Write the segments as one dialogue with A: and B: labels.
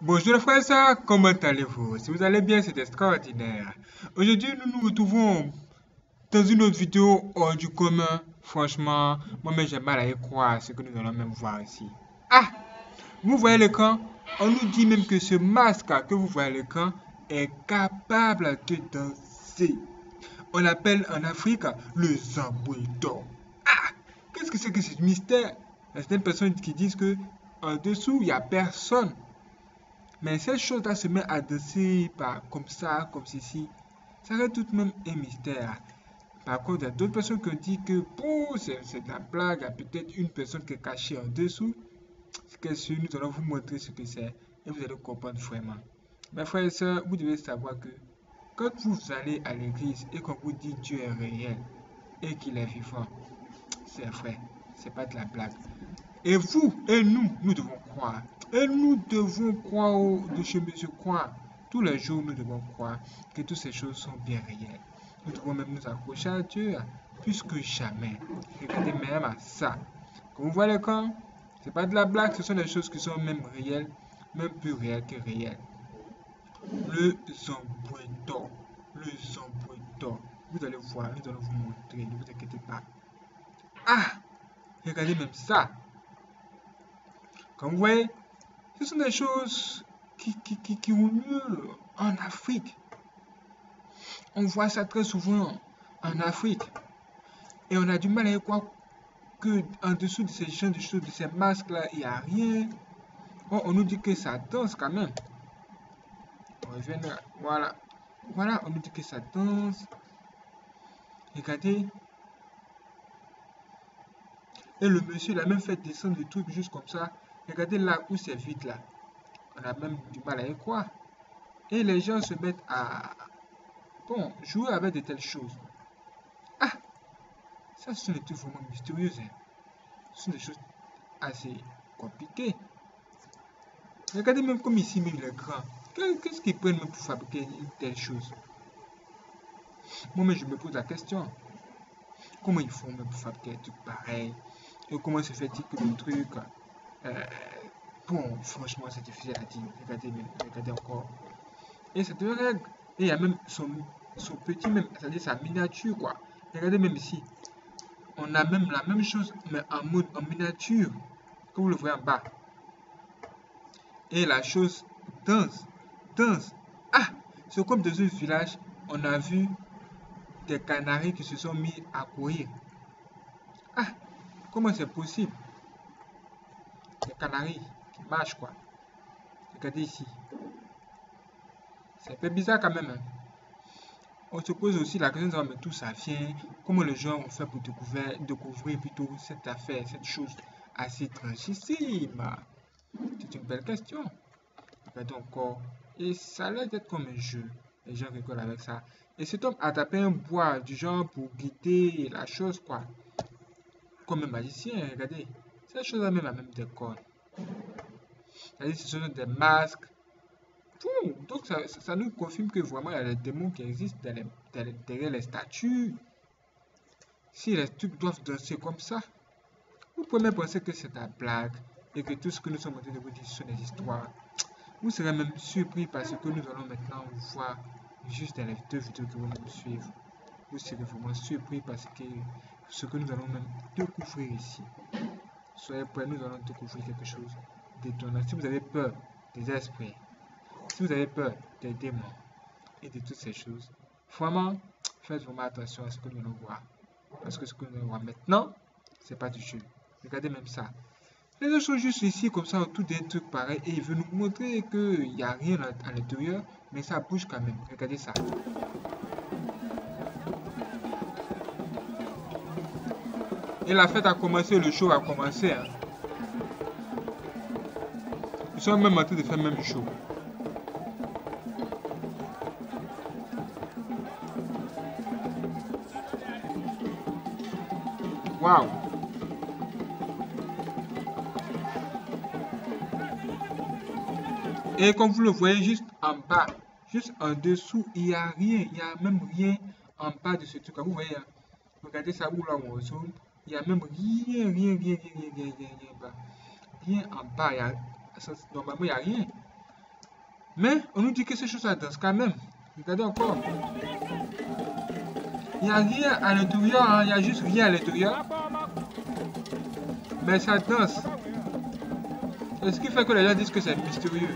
A: Bonjour les frères et sœurs, comment allez-vous? Si vous allez bien, c'est extraordinaire. Aujourd'hui, nous nous retrouvons dans une autre vidéo hors du commun. Franchement, moi-même j'ai mal à y croire ce que nous allons même voir ici. Ah Vous voyez l'écran? On nous dit même que ce masque que vous voyez à l'écran est capable de danser. On l'appelle en Afrique le Zambouito. Ah Qu'est-ce que c'est que ce mystère? Il y a certaines personnes qui disent que en dessous, il n'y a personne. Mais cette chose-là se met à danser comme ça, comme ceci. Ça reste tout de même un mystère. Par contre, il y a d'autres personnes qui ont dit que c'est de la blague. Il y a peut-être une personne qui est cachée en dessous. C'est que nous allons vous montrer ce que c'est et vous allez comprendre vraiment. Mes frères et sœurs, vous devez savoir que quand vous allez à l'église et qu'on vous dit Dieu est réel et qu'il est vivant, c'est vrai, c'est pas de la blague. Et vous et nous, nous devons croire. Et nous devons croire de chez Monsieur croire. Tous les jours, nous devons croire que toutes ces choses sont bien réelles. Nous devons même nous accrocher à Dieu plus que jamais. Regardez même à ça. Comme vous voyez quand c'est pas de la blague, ce sont des choses qui sont même réelles, même plus réelles que réelles. Le zamboueto, le zamboueto. Vous allez voir, nous allons vous montrer, ne vous inquiétez pas. Ah, regardez même ça. Comme vous voyez, ce sont des choses qui, qui, qui, ont lieu en Afrique. On voit ça très souvent en Afrique. Et on a du mal à croire que en dessous de ces gens de ces masques-là, il n'y a rien. on nous dit que ça danse quand même. On revient là. Voilà. Voilà, on nous dit que ça danse. Regardez. Et le monsieur, il a même fait descendre le truc juste comme ça. Regardez là où c'est vide là. On a même du mal à y croire. Et les gens se mettent à bon, jouer avec de telles choses. Ah Ça, ce sont des trucs vraiment mystérieux. Hein. Ce sont des choses assez compliquées. Regardez même comme ici, même les grands. Qu'est-ce qu'ils prennent pour fabriquer une telle chose? Moi, mais je me pose la question. Comment ils font même pour fabriquer un truc pareil Et comment se fait-il que le truc bon, franchement, c'est difficile à dire. Regardez, regardez encore. Et cette règle, et il y a même son, son petit, même, c'est-à-dire sa miniature, quoi. Regardez même ici. On a même la même chose, mais en mode en miniature, que vous le voyez en bas. Et la chose danse, danse. Ah, c'est comme dans un village, on a vu des canaris qui se sont mis à courir. Ah, comment c'est possible? Les canaris qui marchent, quoi. Regardez ici. C'est un peu bizarre quand même. Hein. On se pose aussi la question de mais tout ça vient? Comment les gens ont fait pour découvrir, découvrir plutôt cette affaire, cette chose assez étrangissime C'est une belle question. Regardez encore. Et ça l'air d'être comme un jeu. Les gens rigolent avec ça. Et cet homme a tapé un bois du genre pour guider la chose, quoi. Comme un magicien, regardez. Ces choses-là même, même des cordes. C'est-à-dire ce sont des masques. Donc ça, nous confirme que vraiment il y a des démons qui existent derrière les statues. Si les trucs doivent danser comme ça, vous pouvez même penser que c'est un blague et que tout ce que nous sommes en train de vous dire sont des histoires. Vous serez même surpris parce que nous allons maintenant voir juste dans les deux vidéos qui vont nous suivre. Vous serez vraiment surpris parce que ce que nous allons même découvrir ici. Soyez prêts, nous allons découvrir quelque chose d'étonnant. Si vous avez peur des esprits, si vous avez peur des démons et de toutes ces choses, vraiment, faites vraiment attention à ce que nous allons voir. Parce que ce que nous allons voir maintenant, c'est pas du jeu. Regardez même ça. Les autres sont juste ici, comme ça, autour d'un truc pareil, et il veut nous montrer qu'il n'y a rien à l'intérieur, mais ça bouge quand même. Regardez ça. Et la fête a commencé, le show a commencé. Hein. Ils sont même en train de faire même show. Waouh Et comme vous le voyez juste en bas, juste en dessous, il n'y a rien, il n'y a même rien en bas de ce truc. Vous voyez, hein. regardez ça où là on. Il n'y a même rien, rien, rien, rien, rien, rien, rien, rien, bas. Rien en bas. Il y a, normalement, il n'y a rien. Mais on nous dit que ces choses ça danse quand même. Regardez encore. Il n'y a rien à l'intérieur, hein. il n'y a juste rien à l'intérieur. Mais ça danse. C'est ce qui fait que les gens disent que c'est mystérieux?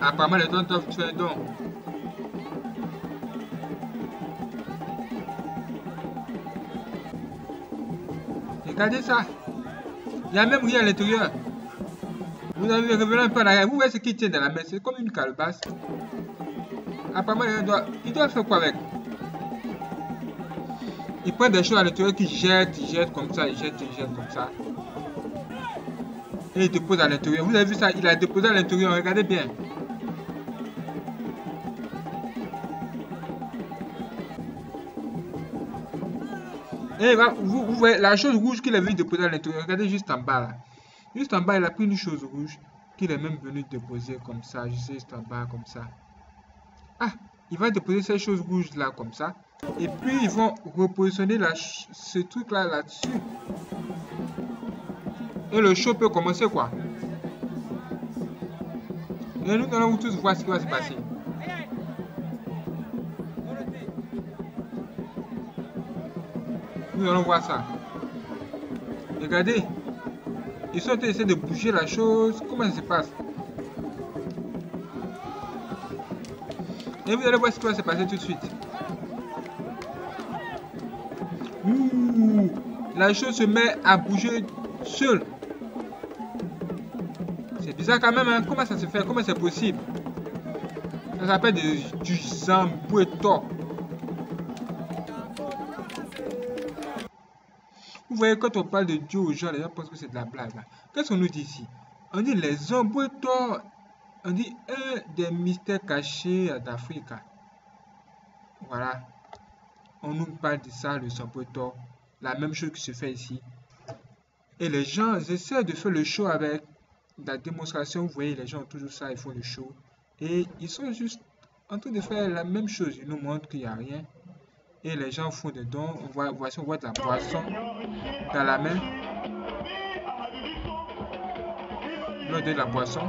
A: Apparemment, les dons doivent tuer un don. Regardez ça. Il y a même rien à l'intérieur. Vous avez révélé un peu en arrière. Vous voyez ce qui tient dans la main. C'est comme une calebasse. Apparemment, il doit, il doit faire quoi avec? Il prend des choses à l'intérieur qu'il jette, il jette comme ça, il jette, il jette comme ça. Et il dépose à l'intérieur. Vous avez vu ça? Il a déposé à l'intérieur. Regardez bien. Et vous, vous voyez la chose rouge qu'il a vu déposer à l'intérieur. Regardez juste en bas là. Juste en bas, il a pris une chose rouge qu'il est même venu déposer comme ça, juste en bas comme ça. Ah, il va déposer ces choses rouges là comme ça. Et puis ils vont repositionner la, ce truc là là-dessus. Et le show peut commencer quoi. Et nous allons tous voir ce qui va se passer. Allons voir ça. Regardez. Ils sont essayés de bouger la chose. Comment ça se passe? Et vous allez voir ce qui va se passer tout de suite. Ouh, la chose se met à bouger seule. C'est bizarre quand même, hein? Comment ça se fait? Comment c'est possible? Ça s'appelle du. Vous voyez, quand on parle de Dieu aux gens, les gens pensent que c'est de la blague. Qu'est-ce qu'on nous dit ici? On dit les Zamboueto, on dit un des mystères cachés d'Afrique. Voilà. On nous parle de ça, le Zamboueto. La même chose qui se fait ici. Et les gens essaient de faire le show avec la démonstration. Vous voyez, les gens ont toujours ça, ils font le show. Et ils sont juste en train de faire la même chose. Ils nous montrent qu'il n'y a rien et les gens font des dons. Voici, on voit de la boisson dans la main. De la boisson.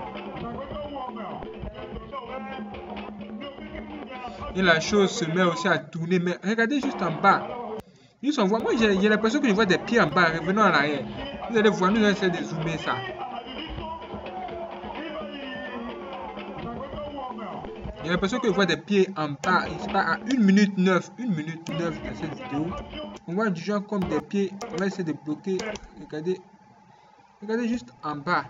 A: Et la chose se met aussi à tourner. Mais regardez juste en bas. On voit, moi j'ai l'impression que je vois des pieds en bas. Revenons en arrière. Vous allez voir, nous allons essayer de zoomer ça. J'ai l'impression que je vois des pieds en bas. C'est pas à 1 minute 9. 1 minute 9 dans cette vidéo. On voit du genre comme des pieds. On va essayer de bloquer. Regardez. Regardez juste en bas.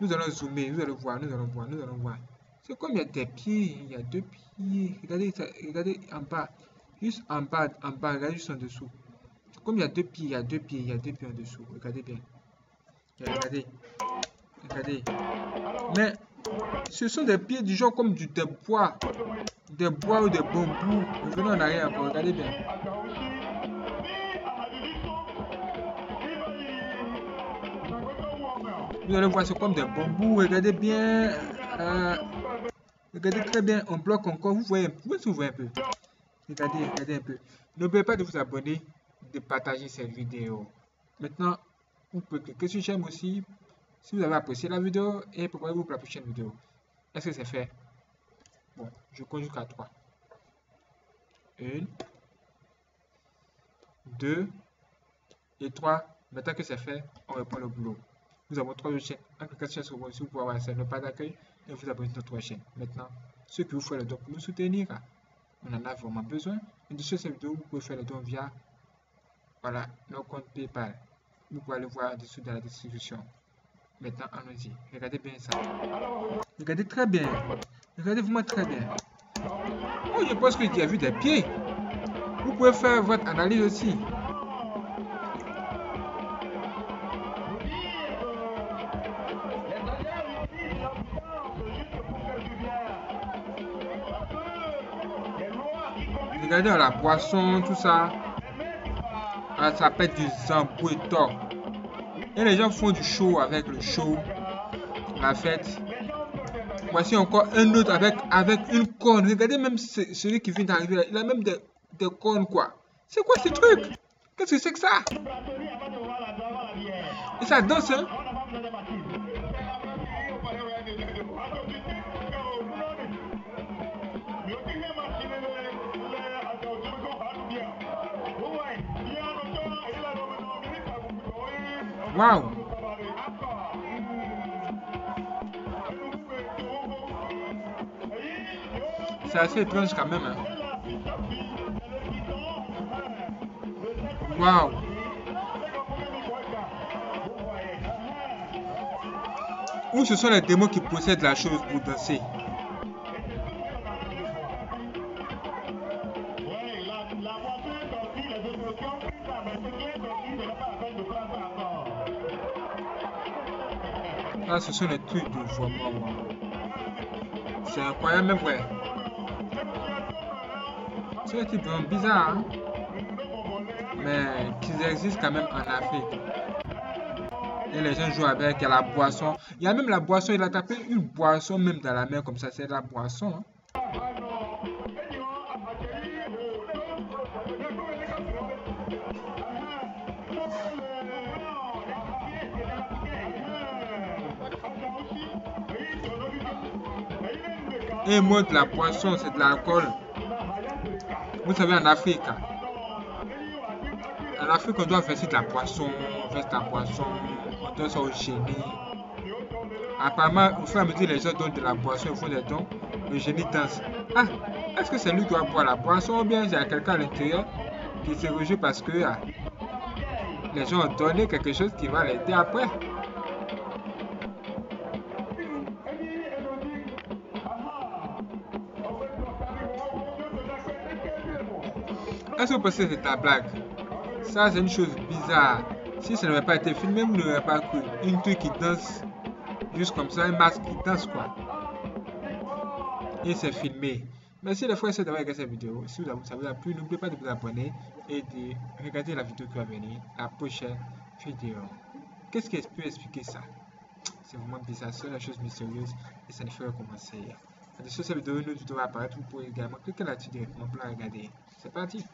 A: Nous allons zoomer. Nous allons voir. Nous allons voir. Nous allons voir. C'est comme il y a des pieds. Il y a deux pieds. Regardez, regardez en bas. Juste en bas. En bas. Regardez juste en dessous. Comme il y a deux pieds. Il y a deux pieds. Il y a deux pieds en dessous. Regardez bien. Regardez. Regardez. Mais ce sont des pieds du genre comme du, des bois. Des bois ou des bambous. Revenons en arrière encore, regardez bien. Vous allez voir, c'est comme des bambous. Regardez bien. Euh, regardez très bien. On bloque encore. Vous voyez, vous voyez un peu. Regardez, regardez un peu. N'oubliez pas de vous abonner, de partager cette vidéo. Maintenant, vous pouvez cliquer sur j'aime aussi si vous avez apprécié la vidéo et préparez-vous pour la prochaine vidéo. Est-ce que c'est fait? Bon, je compte jusqu'à 3. 1, 2 et 3. Maintenant que c'est fait, on reprend le boulot. Nous avons trois chaînes. En cliquant sur vous pouvez avoir un pas d'accueil et vous abonner à notre chaîne. Maintenant, ce que vous faites le don pour nous soutenir, on en a vraiment besoin. Et de cette vidéo, vous pouvez faire le don via voilà, nos compte PayPal. Vous pouvez le voir dessous dans la description. Maintenant, allons-y. Regardez bien ça. Regardez très bien. Regardez vraiment très bien. Oh, je pense que tu as vu des pieds. Vous pouvez faire votre analyse aussi. Regardez la poisson, tout ça. Ah, ça être du zamboueto. Et les gens font du show avec le show, la fête. Voici encore un autre avec, avec une corne. Regardez même celui qui vient d'arriver Il a même des, des cornes quoi. C'est quoi ce truc? Qu'est-ce que c'est que ça? Et ça danse, hein? Waouh C'est assez étrange quand même. Hein. Waouh Ou ce sont les démons qui possèdent la chose pour danser Ah, ce sont les trucs de vraiment. C'est incroyable, mais vrai. C'est un type vraiment bizarre, hein? mais qu'ils existent quand même en Afrique. Et les gens jouent avec la boisson. Il y a même la boisson, il a tapé une boisson même dans la main comme ça, c'est la boisson. Hein? Et moi, de la boisson, c'est de l'alcool. Vous savez, en Afrique, en Afrique, on doit verser de la boisson, on de la boisson, on doit ça au génie. Apparemment, au fur et à les gens donnent de la boisson, ils font des dons, le génie danse. Ah, est-ce que c'est lui qui doit boire la boisson ou bien il y a quelqu'un à l'intérieur qui se réjouit parce que ah, les gens ont donné quelque chose qui va l'aider après? Est-ce que vous pensez que c'est ta blague? Ça, c'est une chose bizarre. Si ça n'avait pas été filmé, vous n'aurez pas cru. Une truc qui danse, juste comme ça, un masque qui danse, quoi. Et c'est filmé. Merci les frères d'avoir regardé cette vidéo. Si ça vous a plu, n'oubliez pas de vous abonner et de regarder la vidéo qui va venir, la prochaine vidéo. Qu'est-ce qui peut expliquer ça? C'est vraiment bizarre, c'est la chose mystérieuse et ça ne fait recommencer. Sur cette vidéo, une autre vidéo va apparaître. Vous pouvez également cliquer là-dessus directement pour la regarder. C'est parti